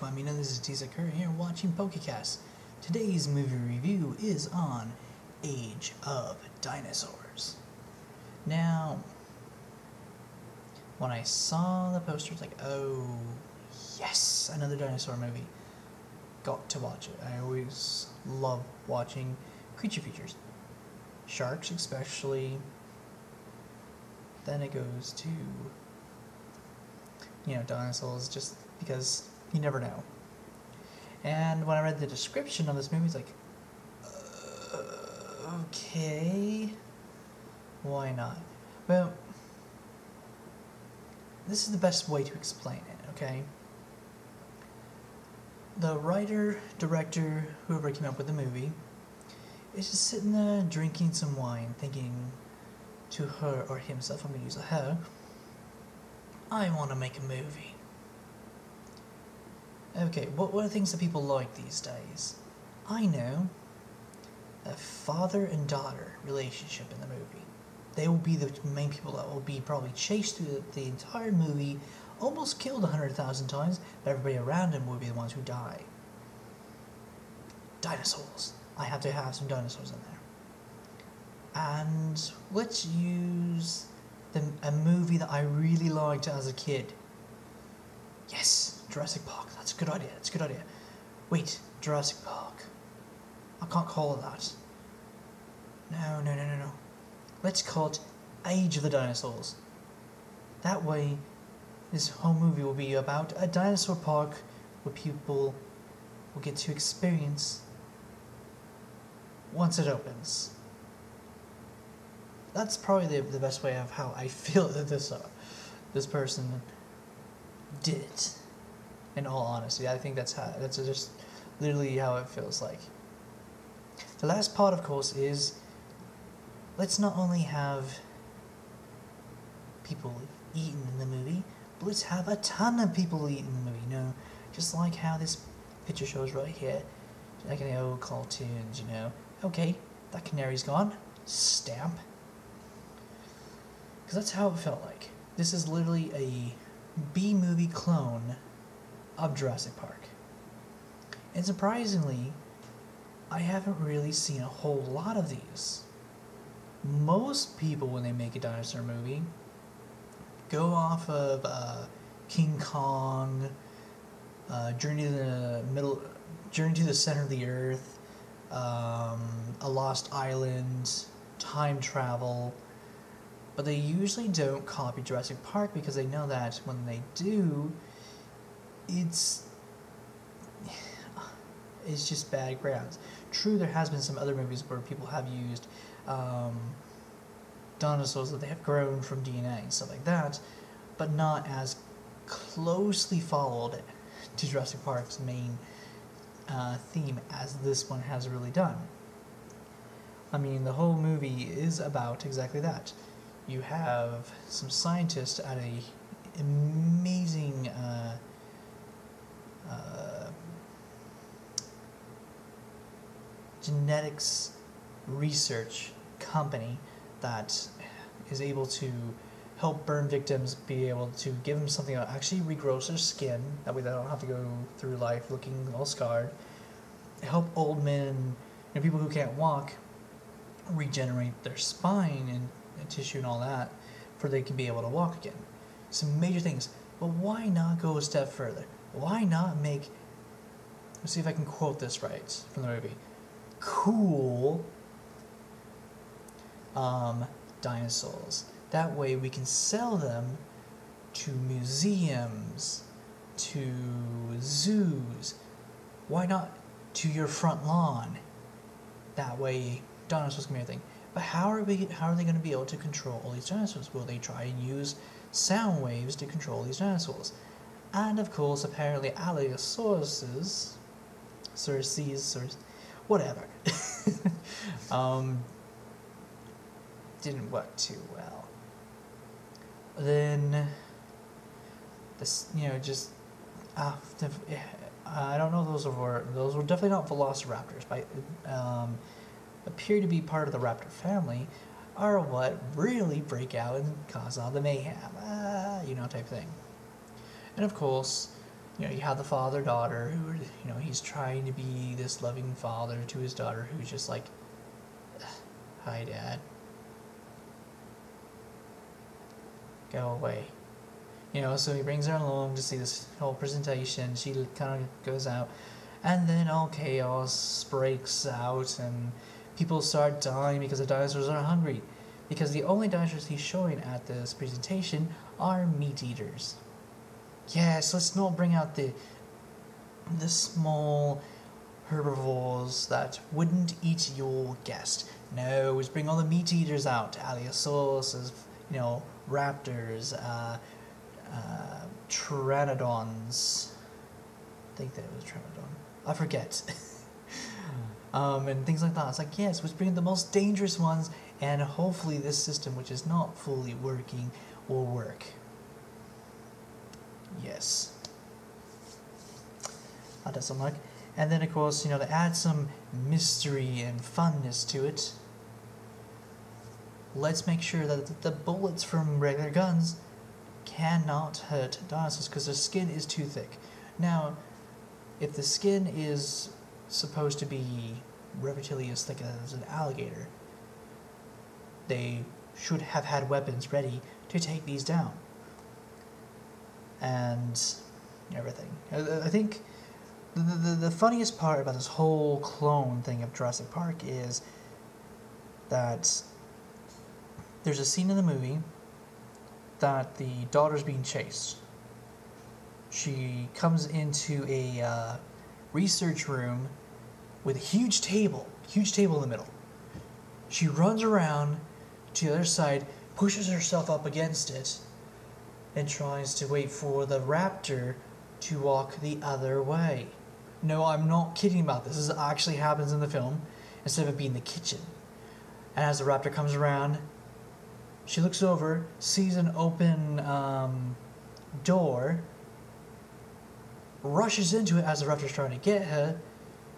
Konnichiwa, this is Tsakura here watching PokeCast. Today's movie review is on Age of Dinosaurs. Now, when I saw the poster, it's like, oh, yes, another dinosaur movie. Got to watch it. I always love watching creature features. Sharks, especially. Then it goes to, you know, dinosaurs, just because you never know. And when I read the description of this movie, it's like, uh, okay, why not? Well, this is the best way to explain it, okay? The writer, director, whoever came up with the movie, is just sitting there drinking some wine, thinking to her or himself, I'm to use a her, I want to make a movie. Okay, what, what are things that people like these days? I know. A father and daughter relationship in the movie. They will be the main people that will be probably chased through the, the entire movie, almost killed a hundred thousand times, but everybody around him will be the ones who die. Dinosaurs. I have to have some dinosaurs in there. And let's use the, a movie that I really liked as a kid. Yes, Jurassic Park. That's a good idea. That's a good idea. Wait, Jurassic Park. I can't call it that. No, no, no, no, no. Let's call it Age of the Dinosaurs. That way, this whole movie will be about a dinosaur park where people will get to experience once it opens. That's probably the, the best way of how I feel that this uh, this person did it. In all honesty, I think that's how that's just literally how it feels like. The last part, of course, is let's not only have people eaten in the movie, but let's have a ton of people eaten in the movie. You know, just like how this picture shows right here, like in old cartoons. You know, okay, that canary's gone. Stamp. Because that's how it felt like. This is literally a B movie clone of Jurassic Park. And surprisingly, I haven't really seen a whole lot of these. Most people, when they make a dinosaur movie, go off of uh, King Kong, uh, Journey to the Middle, Journey to the Center of the Earth, um, A Lost Island, Time Travel, but they usually don't copy Jurassic Park because they know that when they do, it's it's just bad grounds. True, there has been some other movies where people have used um, dinosaurs that they have grown from DNA and stuff like that, but not as closely followed to Jurassic Park's main uh, theme as this one has really done. I mean, the whole movie is about exactly that. You have some scientists at a amazing uh, uh, genetics research company that is able to help burn victims be able to give them something that actually regrows their skin that way they don't have to go through life looking all scarred. Help old men and people who can't walk regenerate their spine and, and tissue and all that for they can be able to walk again. Some major things but why not go a step further why not make let's see if I can quote this right from the movie. Cool um, dinosaurs. That way we can sell them to museums to zoos. Why not to your front lawn? That way dinosaurs can be a thing but how are we how are they going to be able to control all these dinosaurs? Will they try and use sound waves to control these dinosaurs and of course, apparently Allosaurus, Circes, whatever, um, didn't work too well. Then, this, you know, just, uh, I don't know those were, those were definitely not velociraptors, but um, appear to be part of the raptor family, are what really break out and cause all the mayhem, uh, you know, type thing. And of course, you know, you have the father daughter who, you know, he's trying to be this loving father to his daughter who's just like, hi, dad. Go away. You know, so he brings her along to see this whole presentation. She kind of goes out, and then all chaos breaks out, and people start dying because the dinosaurs are hungry. Because the only dinosaurs he's showing at this presentation are meat eaters. Yes, let's not bring out the the small herbivores that wouldn't eat your guest. No, let's bring all the meat eaters out. Allosaurus, you know, raptors, uh, uh, pteranodons. I think that it was pteranodon. I forget. um, and things like that. It's like, yes, let's bring the most dangerous ones, and hopefully this system, which is not fully working, will work. Yes. That doesn't look. And then, of course, you know, to add some mystery and funness to it, let's make sure that the bullets from regular guns cannot hurt dinosaurs because their skin is too thick. Now, if the skin is supposed to be relatively as thick as an alligator, they should have had weapons ready to take these down. And everything. I, think the, the, the funniest part about this whole clone thing of Jurassic Park is that there's a scene in the movie that the daughter's being chased. She comes into a uh, research room with a huge table, huge table in the middle. She runs around to the other side, pushes herself up against it, and tries to wait for the raptor to walk the other way. No, I'm not kidding about this. This actually happens in the film instead of it being the kitchen. And as the raptor comes around, she looks over, sees an open um, door, rushes into it as the raptor's trying to get her,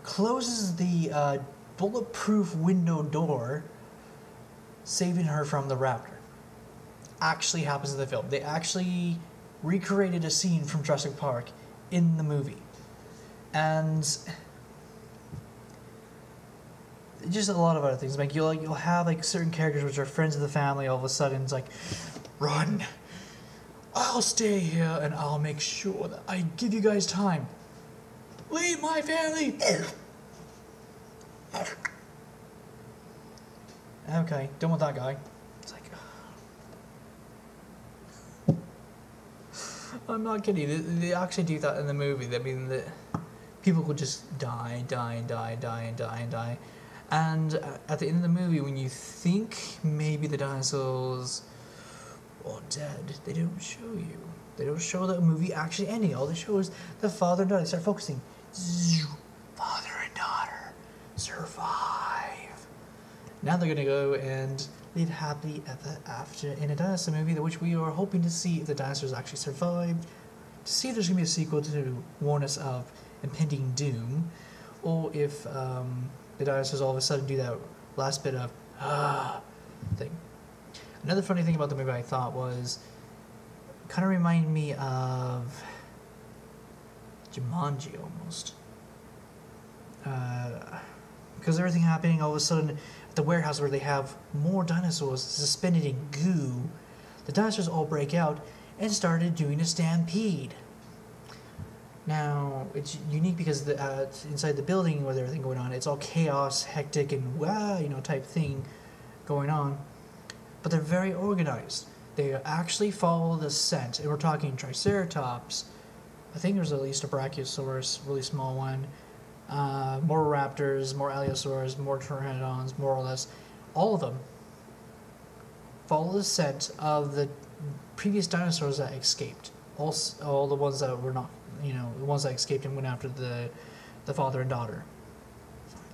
closes the uh, bulletproof window door, saving her from the raptor. Actually happens in the film. They actually recreated a scene from Jurassic Park in the movie. And just a lot of other things. Like you'll you'll have like certain characters which are friends of the family. All of a sudden, it's like, run. I'll stay here and I'll make sure that I give you guys time. Leave my family. okay, done with that guy. It's like, I'm not kidding. They, they actually do that in the movie. I mean, the people could just die, die, die, die, and die, and die. And at the end of the movie, when you think maybe the dinosaurs are dead, they don't show you. They don't show the movie actually ending. All they show is the father and daughter. They start focusing. Father and daughter survive. Now they're gonna go and live happily ever after in a dinosaur movie, which we are hoping to see if the dinosaurs actually survived. To see if there's gonna be a sequel to warn us of impending doom, or if um, the dinosaurs all of a sudden do that last bit of ah thing. Another funny thing about the movie I thought was kind of reminded me of Jumanji almost. Because uh, everything happening all of a sudden at the warehouse where they have more dinosaurs suspended in goo, the dinosaurs all break out and started doing a stampede. Now, it's unique because the, uh, inside the building with everything going on, it's all chaos, hectic, and wow, you know, type thing going on. But they're very organized. They actually follow the scent, and we're talking Triceratops. I think there's at least a Brachiosaurus, really small one. Uh, more raptors, more Allosaurus, more Pteranodons, more or less. All of them follow the scent of the previous dinosaurs that escaped. All, all the ones that were not you know, the ones that escaped and went after the, the father and daughter.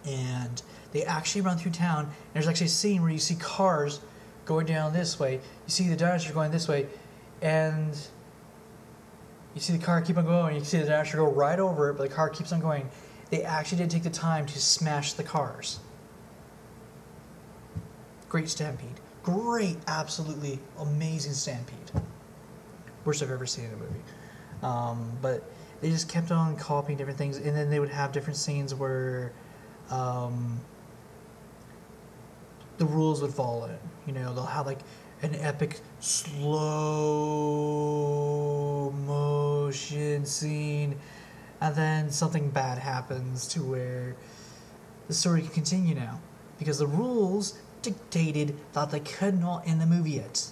And they actually run through town. And there's actually a scene where you see cars going down this way. You see the dinosaurs going this way, and you see the car keep on going. You see the dinosaur go right over it, but the car keeps on going. They actually didn't take the time to smash the cars. Great stampede. Great, absolutely amazing stampede. Worst I've ever seen in a movie. Um, but they just kept on copying different things, and then they would have different scenes where um, the rules would fall in. You know, they'll have like an epic slow motion scene, and then something bad happens to where the story can continue now because the rules dictated that they could not end the movie yet.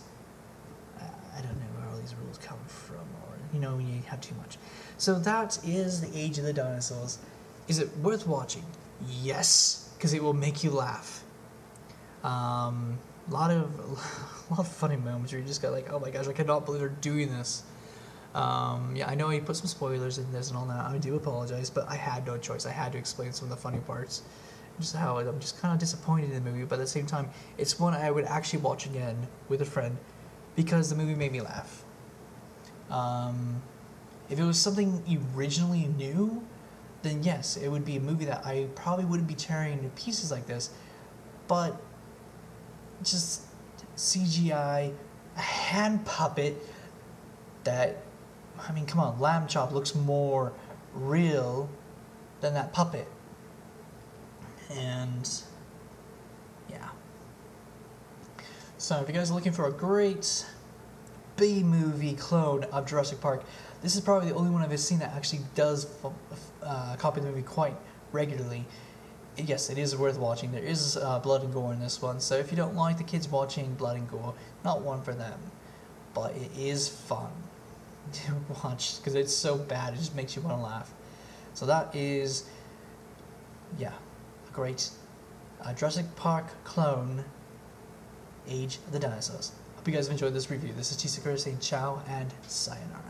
I don't know where all these rules come from, or you know, when you have too much. So that is the Age of the Dinosaurs. Is it worth watching? Yes, because it will make you laugh. Um, a lot of a lot of funny moments where you just got like, oh my gosh, I cannot believe they're doing this. Um, yeah, I know he put some spoilers in this and all that. I do apologize, but I had no choice. I had to explain some of the funny parts. Just how I'm just kind of disappointed in the movie, but at the same time, it's one I would actually watch again with a friend because the movie made me laugh. Um, if it was something originally new, then yes, it would be a movie that I probably wouldn't be tearing into pieces like this. But just CGI, a hand puppet that, I mean, come on, Lamb Chop looks more real than that puppet. And yeah. So if you guys are looking for a great B movie clone of Jurassic Park, this is probably the only one I've seen that actually does uh, copy the movie quite regularly. Yes, it is worth watching. There is uh, blood and gore in this one, so if you don't like the kids watching blood and gore, not one for them. But it is fun to watch because it's so bad, it just makes you want to laugh. So that is, yeah, a great uh, Jurassic Park clone, Age of the Dinosaurs. Hope you guys have enjoyed this review. This is Tisa saying ciao and sayonara.